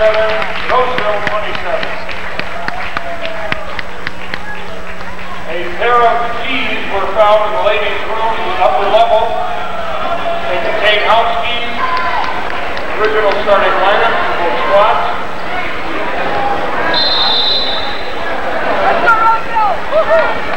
Roseville 27. A pair of keys were found in the ladies' room in the upper level. They contain house keys, original starting lineup for both squads. Let's go, Roseville!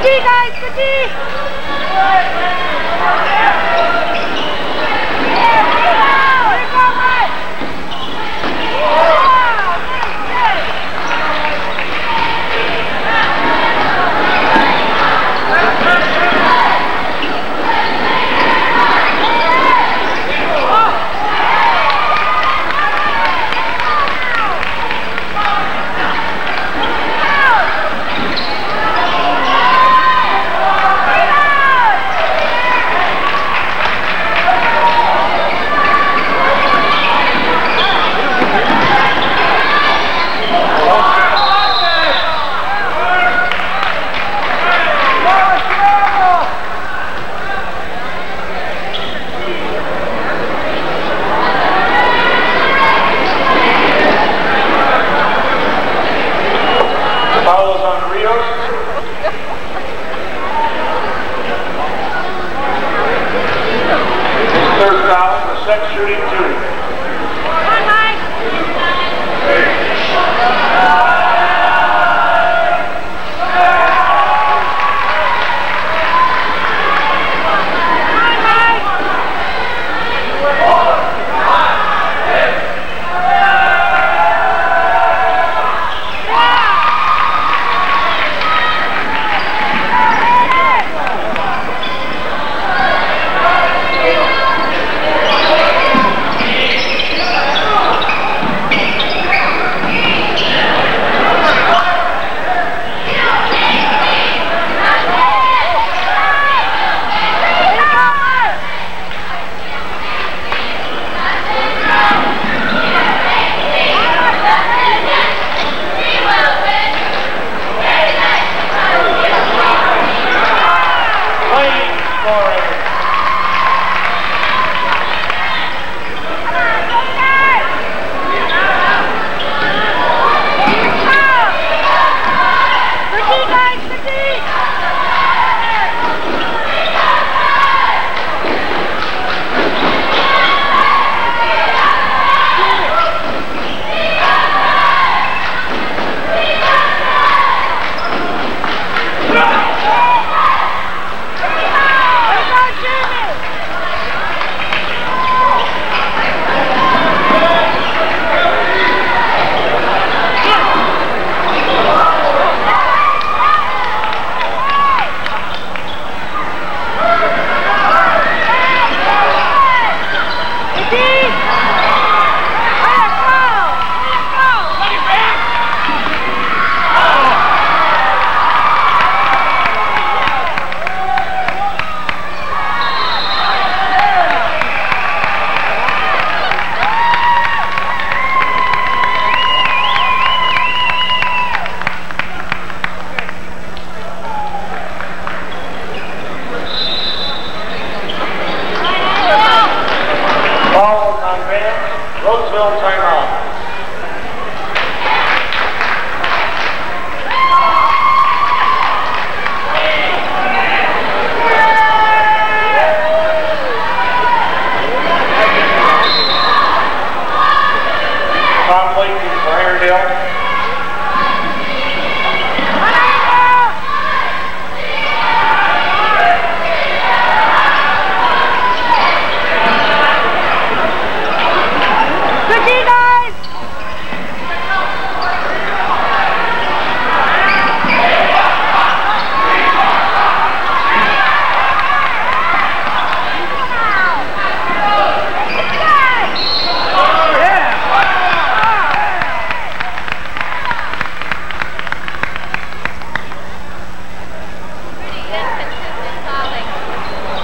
Good D, guys! Good D!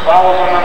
Follows on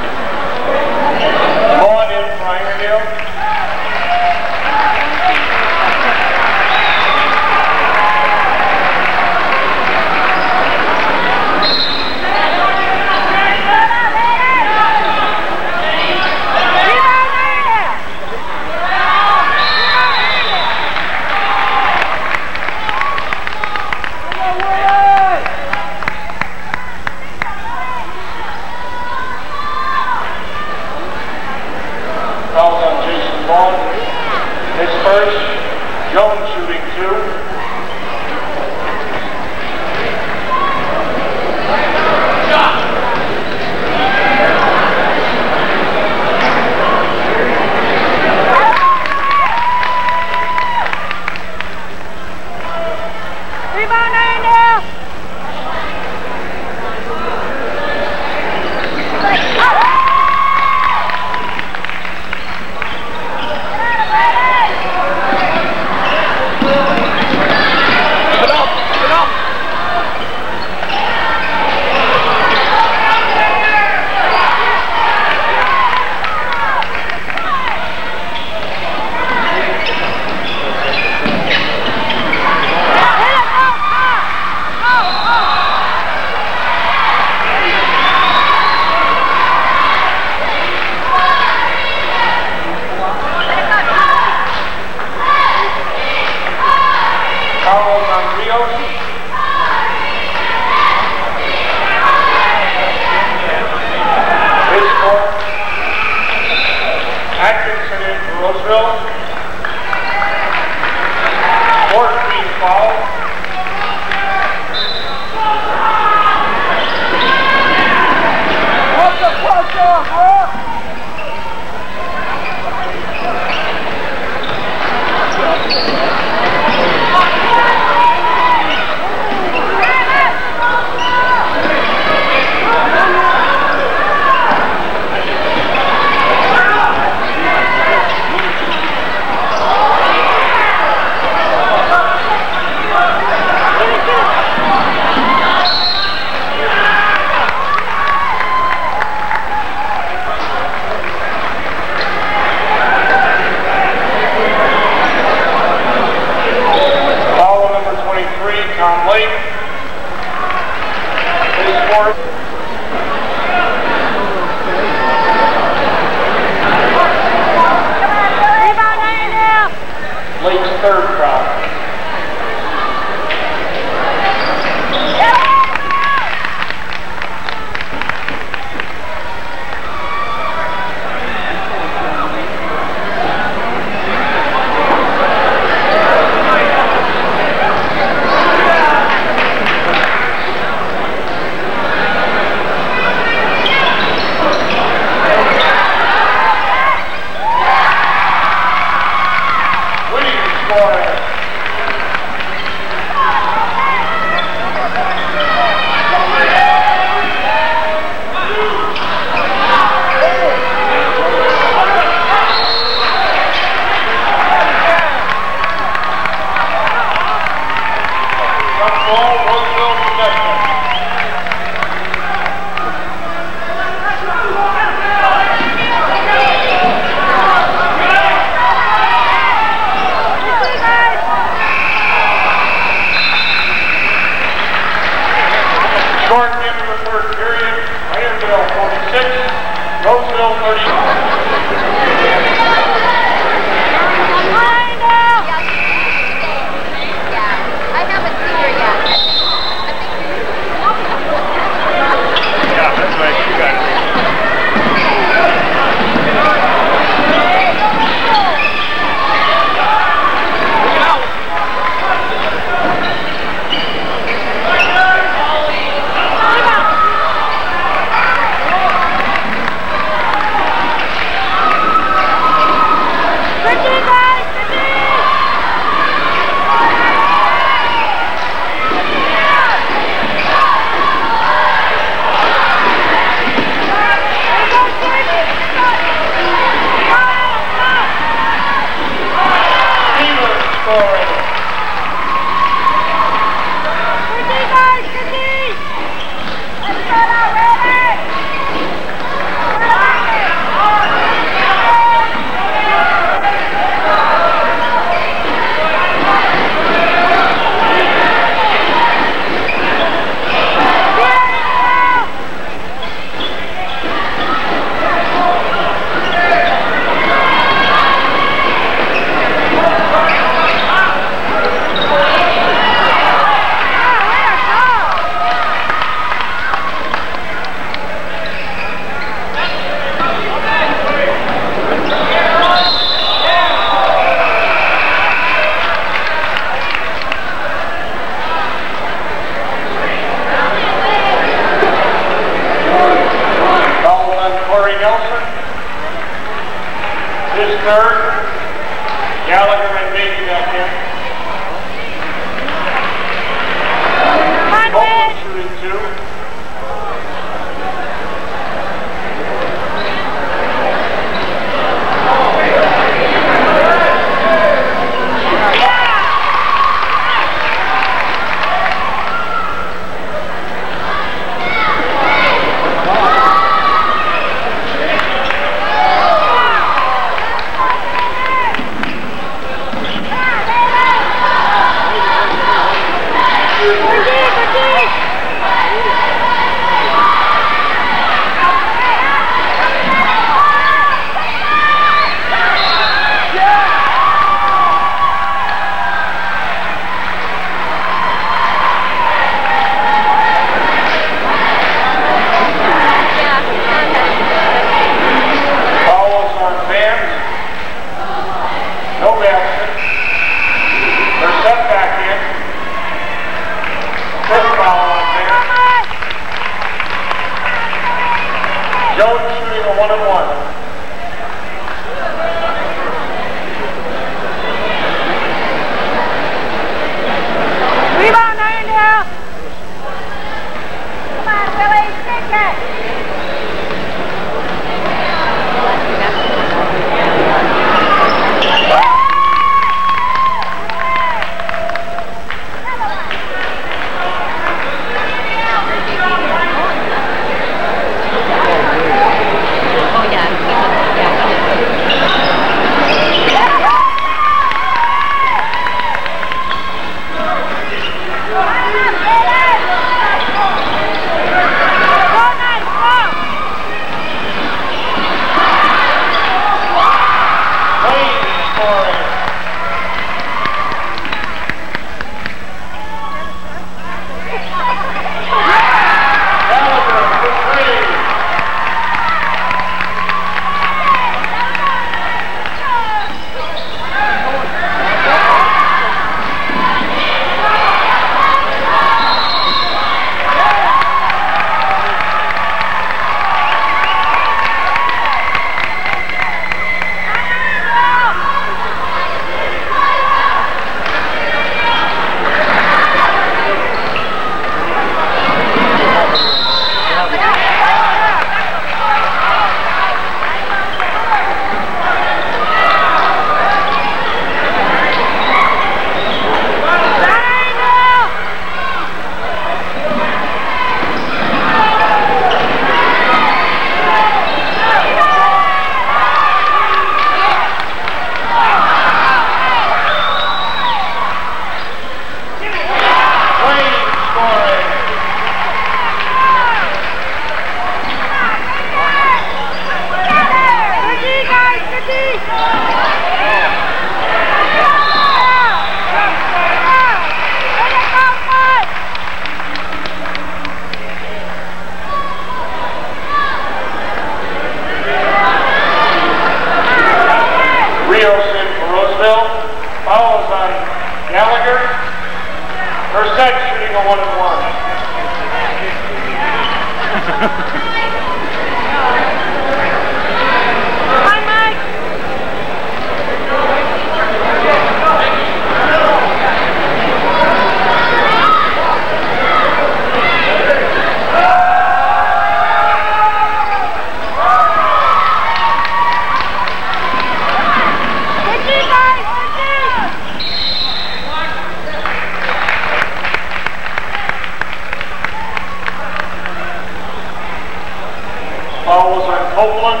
Copeland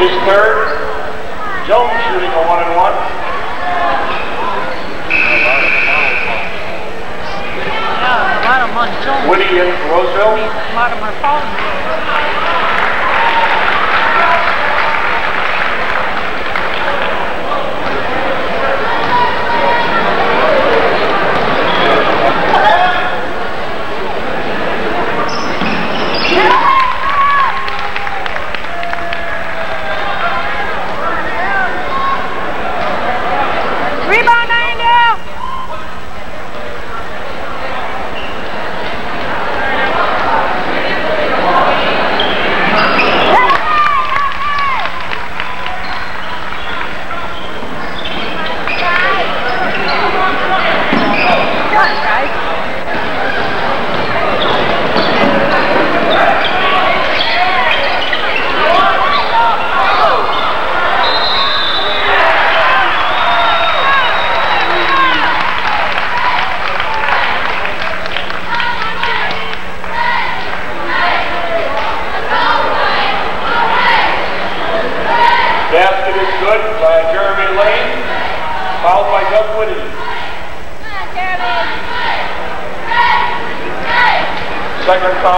His third. Jones shooting a one and one. Whitty in Roseville. vai cantar.